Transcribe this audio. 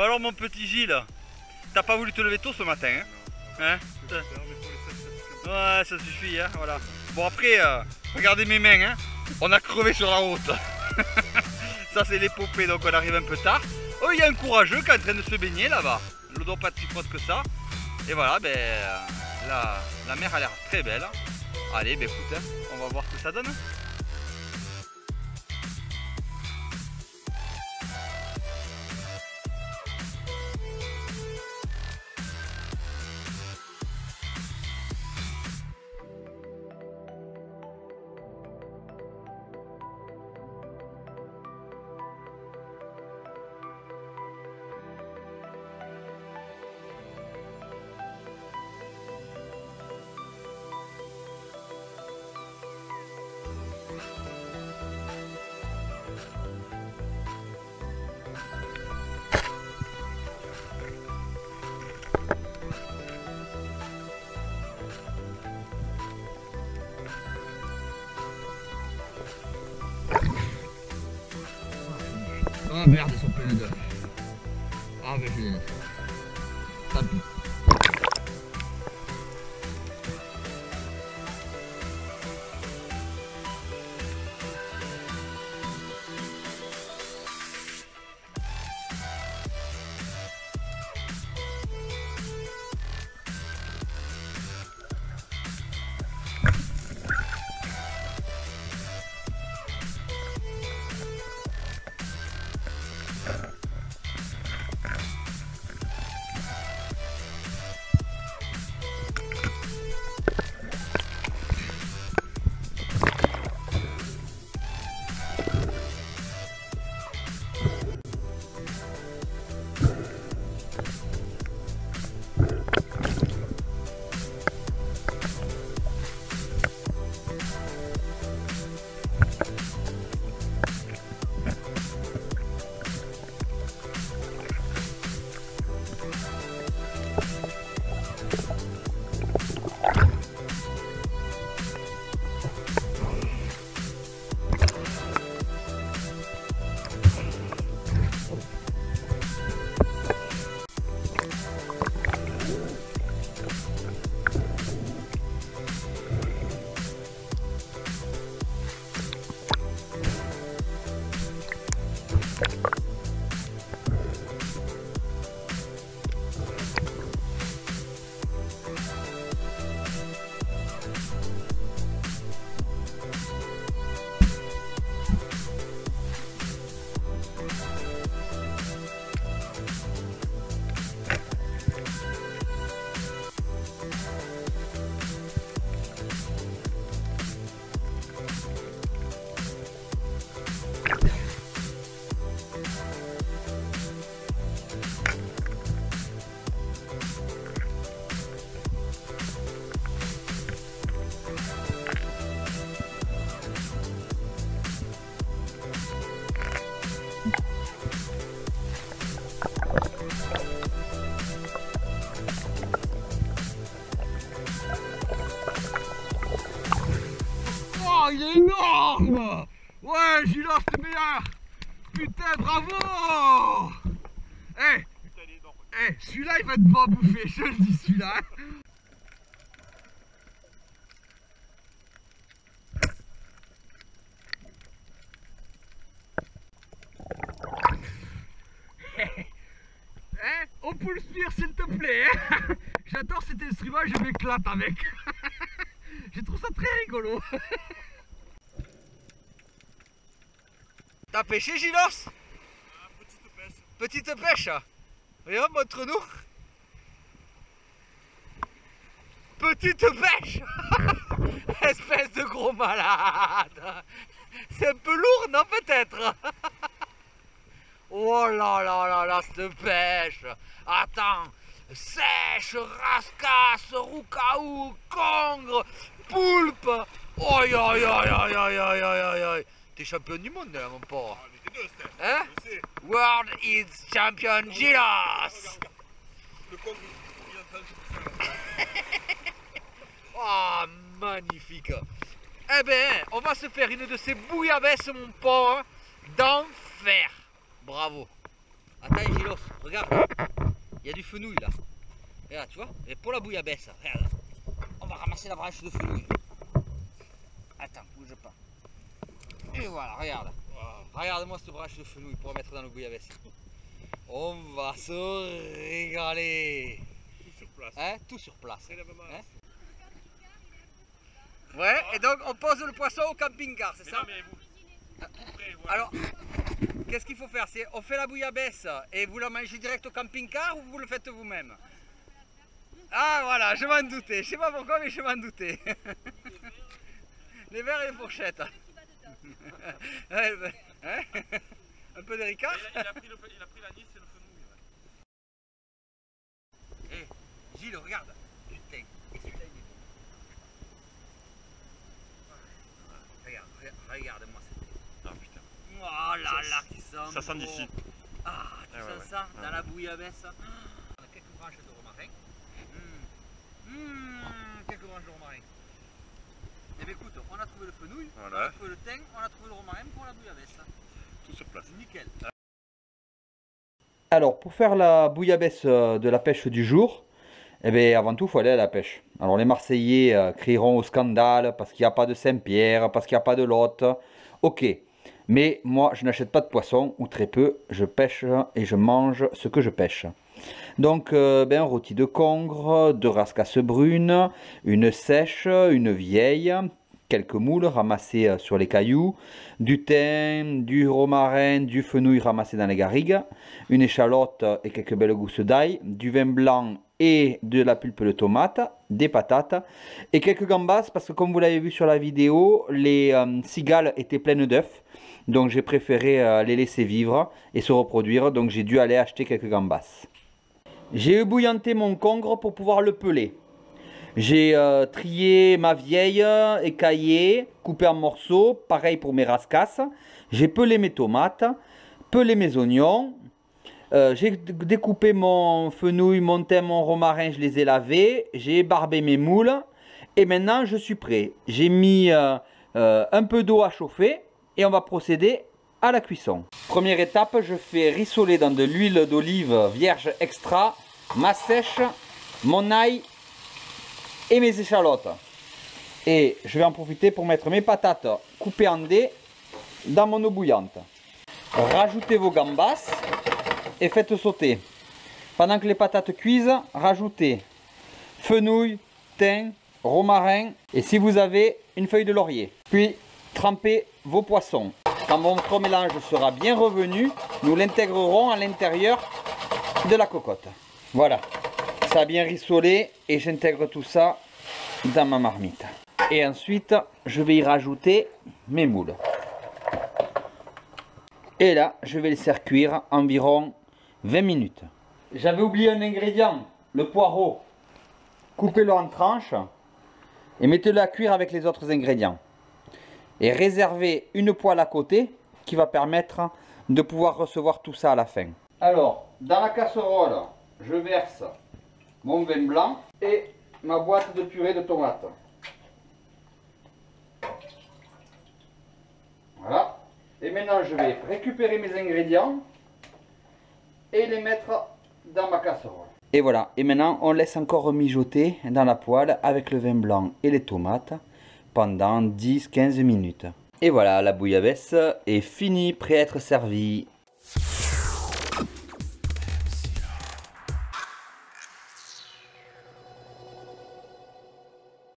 Bon alors mon petit Gilles, t'as pas voulu te lever tôt ce matin, hein, hein Ouais, ça suffit, hein, voilà. Bon après, euh, regardez mes mains, hein. On a crevé sur la route. ça c'est l'épopée, donc on arrive un peu tard. Oh, il y a un courageux qui est en train de se baigner là-bas. L'eau doit pas si froide que ça. Et voilà, ben, euh, la, la mer a l'air très belle. Allez, ben écoute, hein, on va voir ce que ça donne. Merde, ils sont pleins d'œufs. Ah ben je il est énorme. Ouais, Gilles, c'est meilleur Putain, bravo. Eh Eh, celui-là, il va te pas bouffer, je le dis, celui-là hein. On peut le suivre, s'il te plaît hein. J'adore cet instrument, je m'éclate avec. Je trouve ça très rigolo T'as pêché Gilos? Petite pêche. Viens, montre-nous. Petite pêche. Espèce de gros malade. C'est un peu lourd, non peut-être? Oh là là là là, cette pêche. Attends. Sèche, rascasse, roucaou, congre, poulpe. Aïe aïe aïe aïe aïe aïe aïe aïe T'es champion du monde là mon pauvre Hein World is champion Gilos Oh magnifique Eh ben on va se faire une de ces bouillabaisse mon pauvre d'enfer Bravo Attends, Gilos, regarde. Il y a du fenouil là. Regarde, tu vois Et pour la bouillabaisse, regarde. On va ramasser la branche de fenouil. Attends, bouge pas. Et voilà, regarde. Regarde-moi cette branche de fenouil pour mettre dans le bouillabaisse. On va se régaler. Tout sur place. Hein Tout sur place. Hein Ouais, et donc on pose le poisson au camping-car, c'est ça non, mais vous. Tout prêt, voilà. Alors, qu'est-ce qu'il faut faire? C'est on fait la bouillabaisse et vous la mangez direct au camping-car ou vous le faites vous-même? Ah voilà, je m'en doutais. Je sais pas pourquoi, mais je m'en doutais. Les verres et les fourchettes. Ouais, hein Un peu de ricard il, a, il a pris le, il a pris l'anis et le fenouil. ouais. Eh, Gilles, regarde. Putain, et celui-là, il est bon. Regarde, regarde, regarde-moi cette tête. Ah putain. Oh là Ça- là, qui sent Ça sent d'ici. Ah, tu Ah ouais, sens ouais. ça Ah dans ouais. la bouillabaisse Ah, On a quelques branches de romarin. Mmh. Mmh, quelques branches de romarin. Eh bien écoute, on a trouvé le fenouil, on a trouvé le thym, on a trouvé le romarin pour la bouillabaisse. Tout sur place. Nickel. Alors, pour faire la bouillabaisse euh, de la pêche du jour, eh bien, avant tout, il faut aller à la pêche. Alors, les Marseillais euh, crieront au scandale parce qu'il n'y a pas de Saint-Pierre, parce qu'il n'y a pas de Lot. Ok. Mais moi, je n'achète pas de poisson, ou très peu. Je pêche et je mange ce que je pêche. Donc, euh, ben, rôti de congre, deux rascasses brunes, une sèche, une vieille, quelques moules ramassés euh, sur les cailloux, du thym, du romarin, du fenouil ramassé dans les garrigues, une échalote et quelques belles gousses d'ail, du vin blanc et de la pulpe de tomate, des patates et quelques gambas parce que comme vous l'avez vu sur la vidéo, les euh, cigales étaient pleines d'œufs. Donc j'ai préféré euh, les laisser vivre et se reproduire. Donc j'ai dû aller acheter quelques gambas. J'ai ébouillanté mon congre pour pouvoir le peler. J'ai euh, trié ma vieille, écaillé, coupé en morceaux, pareil pour mes rascasses. J'ai pelé mes tomates, pelé mes oignons. Euh, j'ai découpé mon fenouil, mon thym, mon romarin, je les ai lavés. J'ai barbé mes moules. Et maintenant, je suis prêt. J'ai mis euh, euh, un peu d'eau à chauffer et on va procéder à la cuisson. Première étape, je fais rissoler dans de l'huile d'olive vierge extra ma sèche, mon ail et mes échalotes. Et je vais en profiter pour mettre mes patates coupées en dés dans mon eau bouillante. Rajoutez vos gambas et faites sauter. Pendant que les patates cuisent, rajoutez fenouil, thym, romarin et si vous avez une feuille de laurier. Puis trempez vos poissons. Quand votre mélange sera bien revenu, nous l'intégrerons à l'intérieur de la cocotte. Voilà, ça a bien rissolé et j'intègre tout ça dans ma marmite. Et ensuite, je vais y rajouter mes moules. Et là, je vais les faire cuire environ 20 minutes. J'avais oublié un ingrédient, le poireau. Coupez-le en tranches et mettez-le à cuire avec les autres ingrédients. Et réservez une poêle à côté qui va permettre de pouvoir recevoir tout ça à la fin. Alors, dans la casserole, je verse mon vin blanc et ma boîte de purée de tomates. Voilà. Et maintenant, je vais récupérer mes ingrédients et les mettre dans ma casserole. Et voilà. Et maintenant, on laisse encore mijoter dans la poêle avec le vin blanc et les tomates pendant 10-15 minutes. Et voilà, la bouillabaisse est finie, prête à être servie.